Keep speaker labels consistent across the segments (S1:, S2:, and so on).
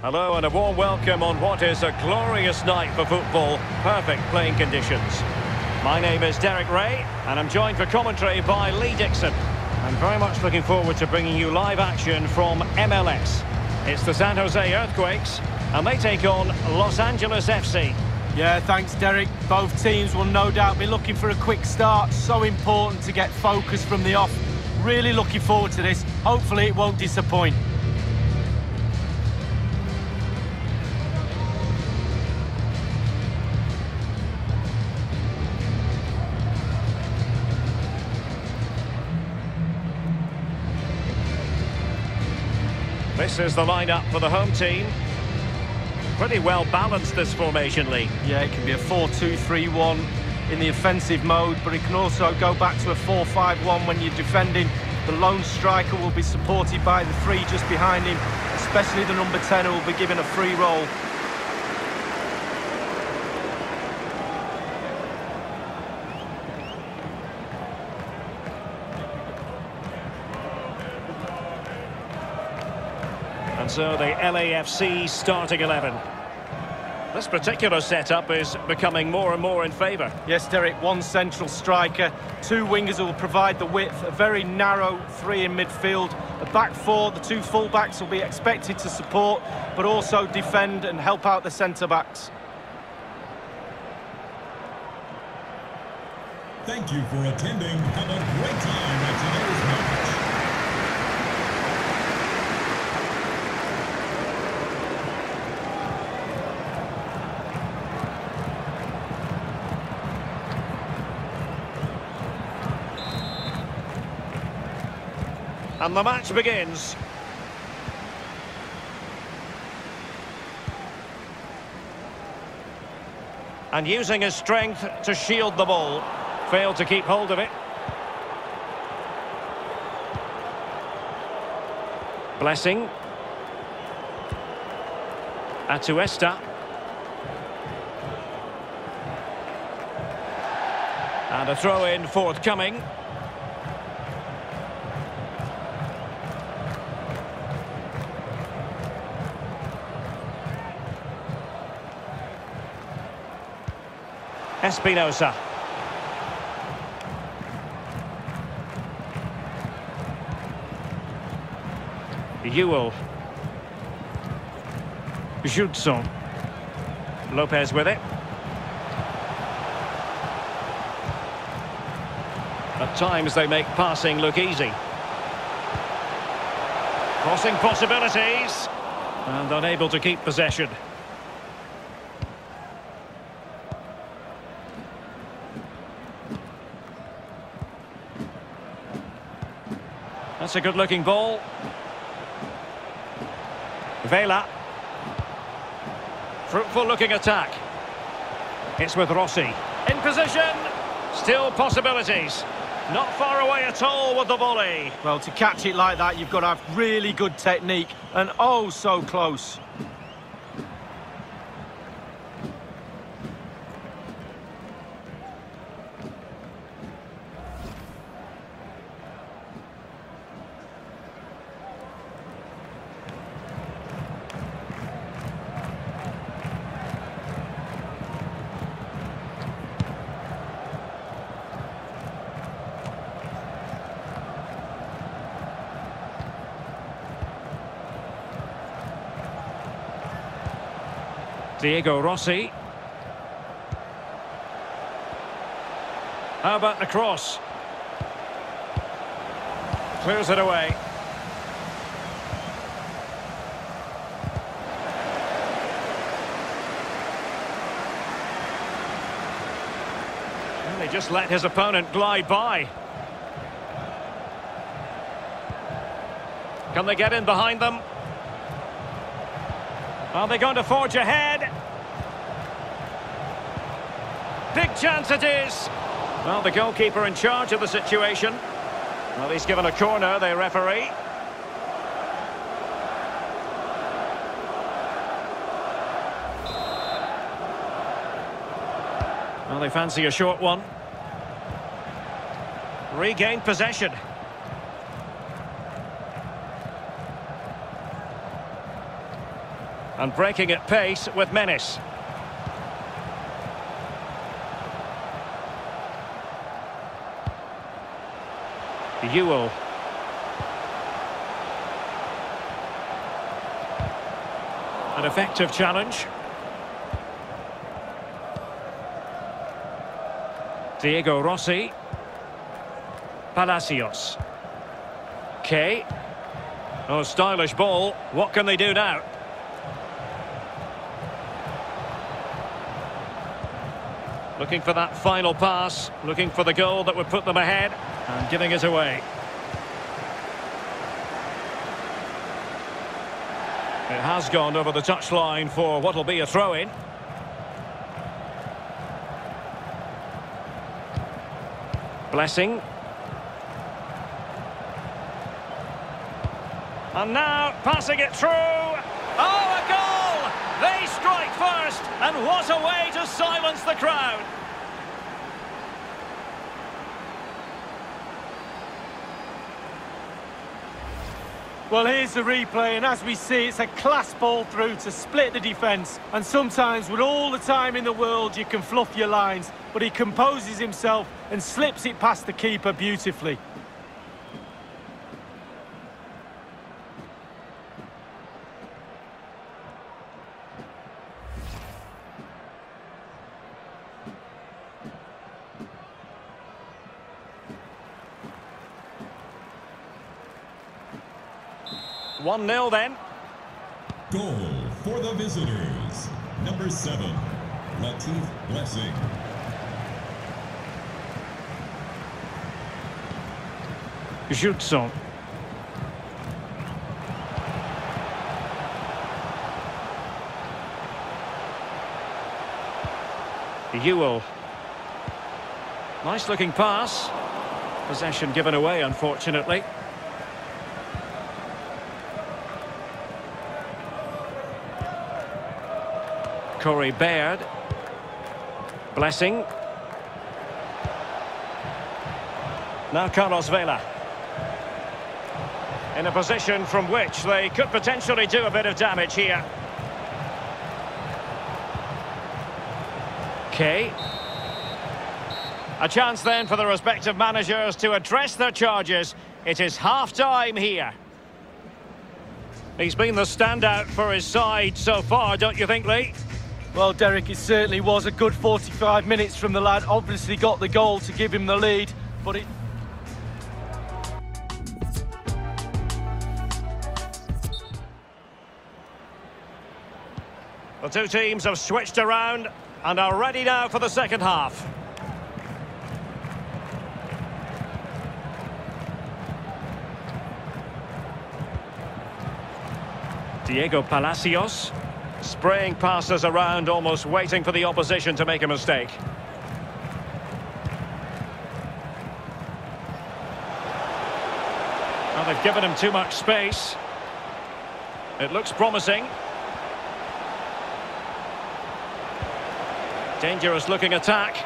S1: Hello and a warm welcome on what is a glorious night for football. Perfect playing conditions. My name is Derek Ray and I'm joined for commentary by Lee Dixon. I'm very much looking forward to bringing you live action from MLS. It's the San Jose Earthquakes and they take on Los Angeles FC.
S2: Yeah, thanks, Derek. Both teams will no doubt be looking for a quick start. So important to get focus from the off. Really looking forward to this. Hopefully it won't disappoint.
S1: Is the lineup for the home team. Pretty well balanced this formation, Lee.
S2: Yeah, it can be a 4-2-3-1 in the offensive mode, but it can also go back to a 4-5-1 when you're defending. The lone striker will be supported by the three just behind him, especially the number 10 who will be given a free role.
S1: And so the LAFC starting 11. This particular setup is becoming more and more in favour.
S2: Yes, Derek, one central striker, two wingers who will provide the width, a very narrow three in midfield, a back four, the two full-backs will be expected to support, but also defend and help out the centre-backs.
S3: Thank you for attending. Have a great time at today's match.
S1: And the match begins. And using his strength to shield the ball. Failed to keep hold of it. Blessing. Atuesta. And a throw-in forthcoming. Espinoza. Yueill. Judson. Lopez with it. At times they make passing look easy. Crossing possibilities. And unable to keep possession. That's a good-looking ball. Vela. Fruitful-looking attack. It's with Rossi. In position. Still possibilities. Not far away at all with the volley.
S2: Well, to catch it like that, you've got to have really good technique, and oh, so close.
S1: Diego Rossi. How about the cross? Clears it away. And he just let his opponent glide by. Can they get in behind them? Are they going to forge ahead? Big chance it is. Well, the goalkeeper in charge of the situation. Well, he's given a corner, the referee. Well, they fancy a short one. Regained possession. And breaking at pace with menace. Yueill. An effective challenge. Diego Rossi. Palacios. Kaye. Oh, stylish ball. What can they do now? Looking for that final pass. Looking for the goal that would put them ahead. And giving it away. It has gone over the touchline for what will be a throw-in. Blessing. And now passing it through. Oh, a goal! They first, and what a way to silence the crowd.
S2: Well, here's the replay, and as we see, it's a class ball through to split the defence. And sometimes, with all the time in the world, you can fluff your lines, but he composes himself and slips it past the keeper beautifully.
S1: One 0 then.
S3: Goal for the visitors. Number seven, Latif Blessing.
S1: Judson. Yueill. Nice looking pass. Possession given away, unfortunately. Corey Baird. Blessing. Now Carlos Vela. In a position from which they could potentially do a bit of damage here. Kaye. A chance then for the respective managers to address their charges. It is half-time here. He's been the standout for his side so far, don't you think, Lee?
S2: Well, Derek, it certainly was a good 45 minutes from the lad. Obviously got the goal to give him the lead, but it...
S1: The two teams have switched around and are ready now for the second half. Diego Palacios spraying passes around, almost waiting for the opposition to make a mistake. Well, they've given him too much space. It looks promising. Dangerous looking attack.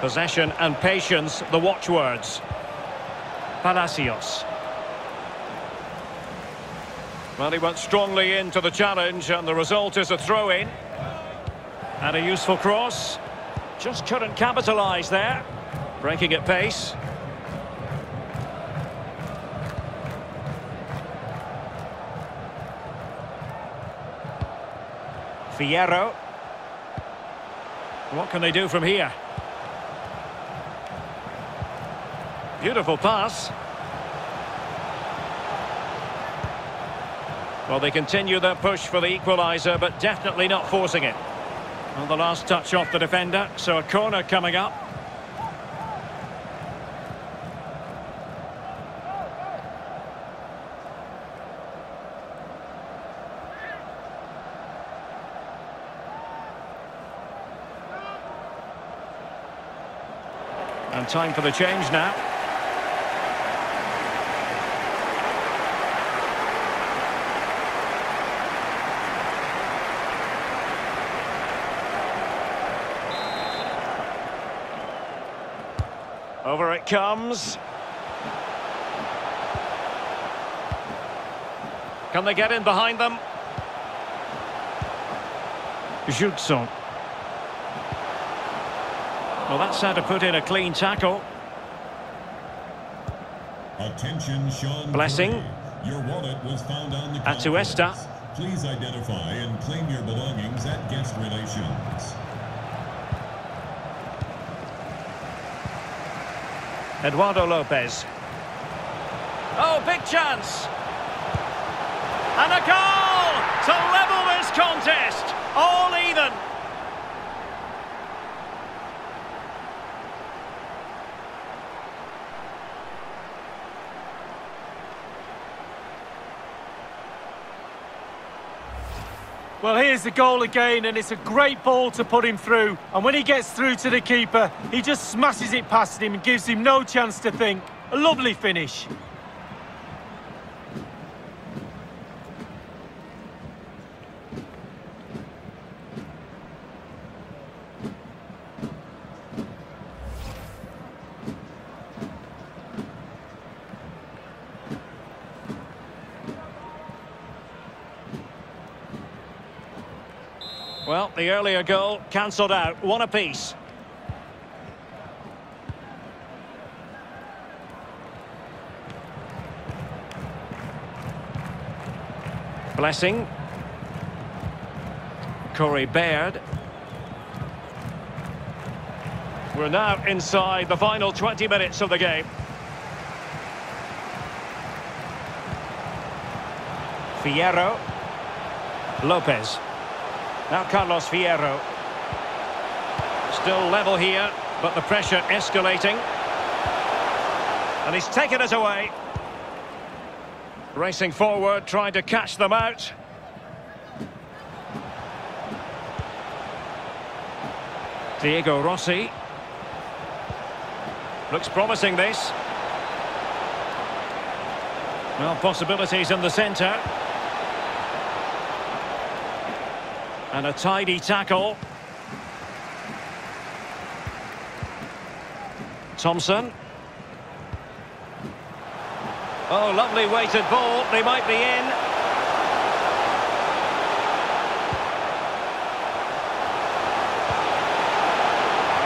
S1: Possession and patience, the watchwords. Palacios. Well, he went strongly into the challenge, and the result is a throw-in. And a useful cross. Just couldn't capitalise there. Breaking at pace. Fierro. What can they do from here? Beautiful pass. Well, they continue their push for the equaliser, but definitely not forcing it. Well, the last touch off the defender, so a corner coming up. And time for the change now. Over it comes. Can they get in behind them? Judson. Well, that's how to put in a clean tackle.
S3: Attention, Sean.
S1: Blessing.
S3: Curry. Your wallet was found on the
S1: Atuesta.
S3: Please identify and claim your belongings at guest relations.
S1: Eduardo Lopez. Oh, big chance! And a goal to level this contest! All even!
S2: Well, here's the goal again, and it's a great ball to put him through. And when he gets through to the keeper, he just smashes it past him and gives him no chance to think. A lovely finish.
S1: Well, the earlier goal cancelled out. One apiece. Blessing. Corey Baird. We're now inside the final 20 minutes of the game. Fierro. Lopez. Now Carlos Fierro. Still level here, but the pressure escalating. And he's taken it away. Racing forward, trying to catch them out. Diego Rossi. Looks promising this. Well, possibilities in the centre. And a tidy tackle. Thompson. Oh, lovely weighted ball. They might be in.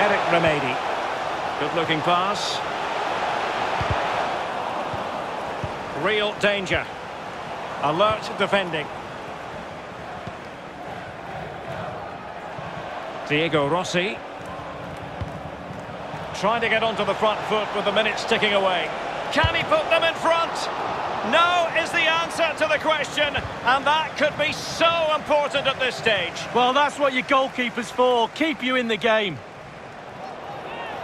S1: Eric Remedi. Good looking pass. Real danger. Alert defending. Diego Rossi. Trying to get onto the front foot with the minutes ticking away. Can he put them in front? No is the answer to the question, and that could be so important at this stage.
S2: Well, that's what your goalkeeper's for. Keep you in the game.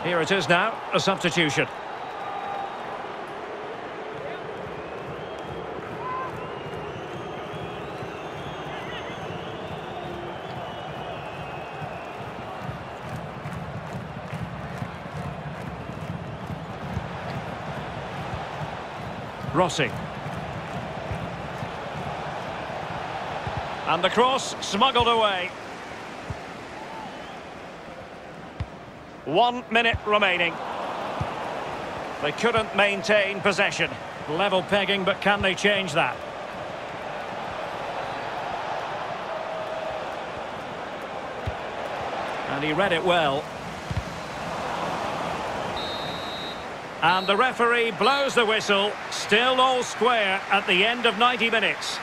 S1: Here it is now, a substitution. Rossi. And the cross smuggled away. One minute remaining. They couldn't maintain possession. Level pegging, but can they change that? And he read it well. And the referee blows the whistle. Still all square at the end of 90 minutes.